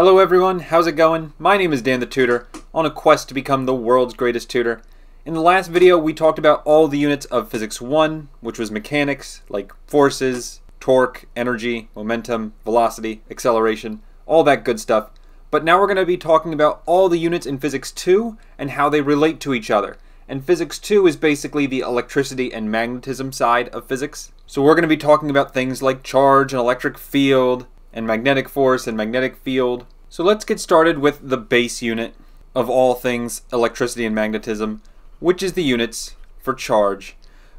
Hello everyone, how's it going? My name is Dan the Tutor, on a quest to become the world's greatest tutor. In the last video, we talked about all the units of Physics 1, which was mechanics, like forces, torque, energy, momentum, velocity, acceleration, all that good stuff. But now we're going to be talking about all the units in Physics 2 and how they relate to each other. And Physics 2 is basically the electricity and magnetism side of physics. So we're going to be talking about things like charge and electric field, and magnetic force and magnetic field. So let's get started with the base unit of all things electricity and magnetism, which is the units for charge.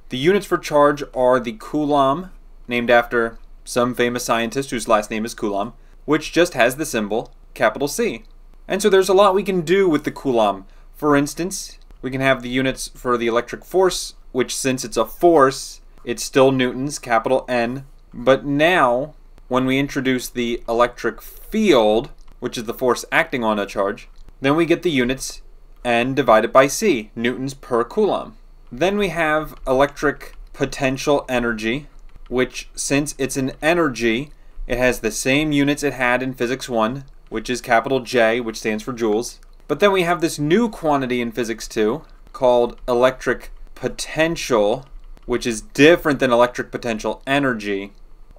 The units for charge are the Coulomb, named after some famous scientist whose last name is Coulomb, which just has the symbol capital C. And so there's a lot we can do with the Coulomb. For instance, we can have the units for the electric force, which since it's a force, it's still newtons, capital N. But now when we introduce the electric field, which is the force acting on a charge, then we get the units N divided by C, newtons per coulomb. Then we have electric potential energy, which since it's an energy, it has the same units it had in physics 1, which is capital J, which stands for joules. But then we have this new quantity in physics 2 called electric potential, which is different than electric potential energy.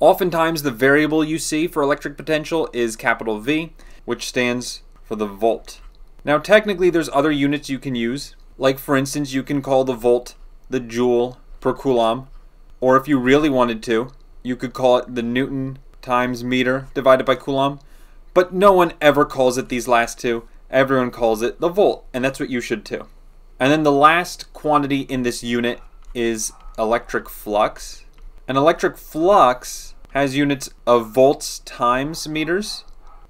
Oftentimes, the variable you see for electric potential is capital V, which stands for the volt. Now, technically, there's other units you can use. Like, for instance, you can call the volt the joule per coulomb. Or if you really wanted to, you could call it the Newton times meter divided by coulomb. But no one ever calls it these last two. Everyone calls it the volt, and that's what you should too. And then the last quantity in this unit is electric flux. An electric flux has units of volts times meters,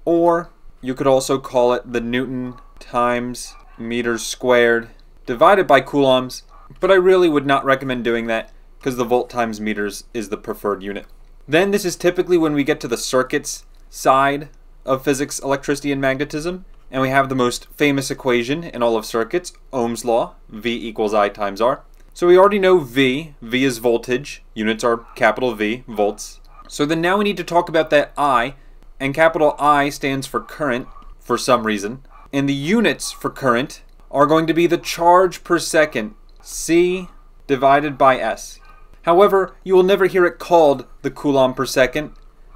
or you could also call it the Newton times meters squared divided by coulombs, but I really would not recommend doing that because the volt times meters is the preferred unit. Then this is typically when we get to the circuits side of physics, electricity, and magnetism, and we have the most famous equation in all of circuits, Ohm's law, V equals I times R. So we already know V, V is voltage, units are capital V, volts, so then now we need to talk about that I, and capital I stands for current for some reason. And the units for current are going to be the charge per second, C divided by S. However, you will never hear it called the Coulomb per second,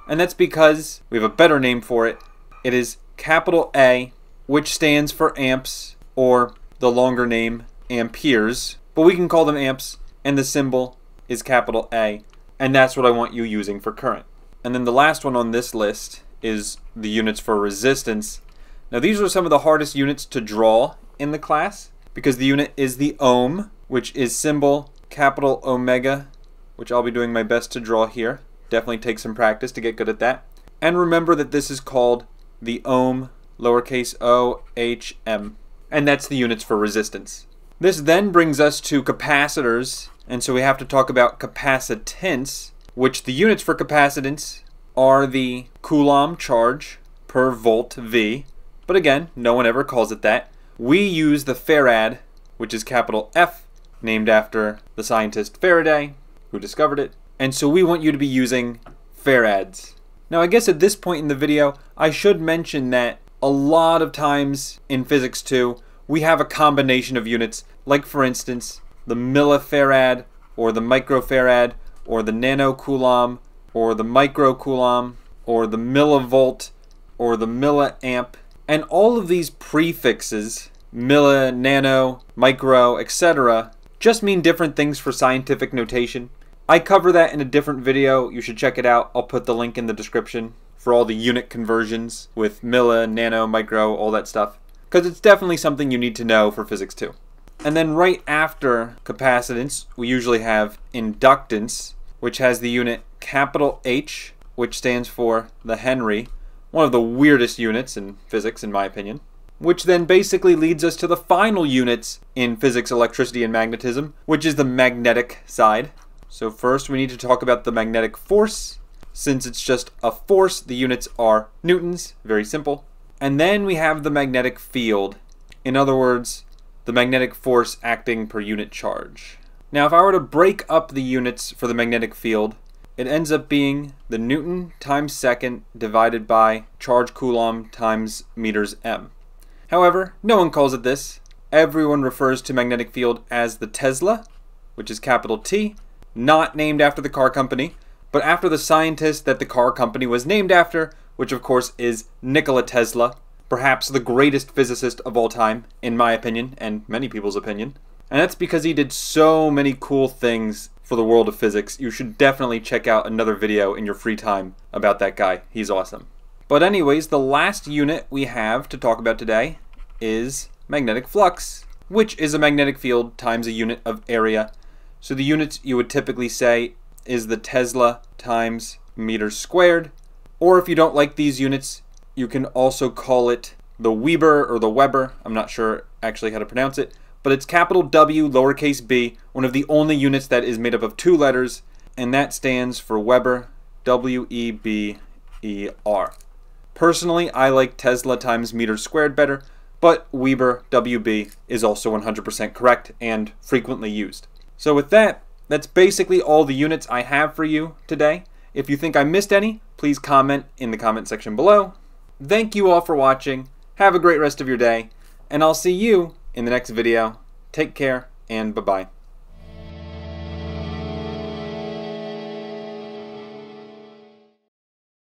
and that's because we have a better name for it. It is capital A, which stands for amps, or the longer name, amperes, but we can call them amps, and the symbol is capital A. And that's what I want you using for current. And then the last one on this list is the units for resistance. Now these are some of the hardest units to draw in the class because the unit is the ohm, which is symbol capital omega, which I'll be doing my best to draw here. Definitely take some practice to get good at that. And remember that this is called the ohm, lowercase o, h, m. And that's the units for resistance. This then brings us to capacitors and so we have to talk about capacitance, which the units for capacitance are the Coulomb charge per volt V. But again, no one ever calls it that. We use the farad, which is capital F, named after the scientist Faraday, who discovered it. And so we want you to be using farads. Now, I guess at this point in the video, I should mention that a lot of times in Physics 2, we have a combination of units, like for instance, the millifarad or the microfarad or the nanocoulomb or the microcoulomb or the millivolt or the milliamp. And all of these prefixes, milli, nano, micro, etc., just mean different things for scientific notation. I cover that in a different video. You should check it out. I'll put the link in the description for all the unit conversions with milli, nano, micro, all that stuff. Because it's definitely something you need to know for Physics 2. And then right after capacitance, we usually have inductance, which has the unit capital H, which stands for the Henry, one of the weirdest units in physics, in my opinion. Which then basically leads us to the final units in physics, electricity, and magnetism, which is the magnetic side. So, first we need to talk about the magnetic force. Since it's just a force, the units are newtons, very simple. And then we have the magnetic field. In other words, the magnetic force acting per unit charge. Now, if I were to break up the units for the magnetic field, it ends up being the Newton times second divided by charge coulomb times meters m. However, no one calls it this. Everyone refers to magnetic field as the Tesla, which is capital T, not named after the car company, but after the scientist that the car company was named after, which of course is Nikola Tesla, perhaps the greatest physicist of all time, in my opinion, and many people's opinion. And that's because he did so many cool things for the world of physics. You should definitely check out another video in your free time about that guy. He's awesome. But anyways, the last unit we have to talk about today is magnetic flux, which is a magnetic field times a unit of area. So the units you would typically say is the Tesla times meters squared. Or if you don't like these units, you can also call it the Weber or the Weber. I'm not sure actually how to pronounce it, but it's capital W, lowercase b, one of the only units that is made up of two letters, and that stands for Weber, W E B E R. Personally, I like Tesla times meters squared better, but Weber, WB, is also 100% correct and frequently used. So with that, that's basically all the units I have for you today. If you think I missed any, please comment in the comment section below. Thank you all for watching. Have a great rest of your day, and I'll see you in the next video. Take care, and bye-bye.